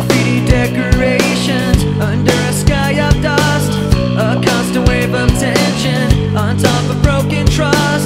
Graffiti decorations under a sky of dust A constant wave of tension on top of broken trust.